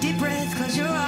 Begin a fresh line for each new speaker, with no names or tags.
Deep breath, close your eyes.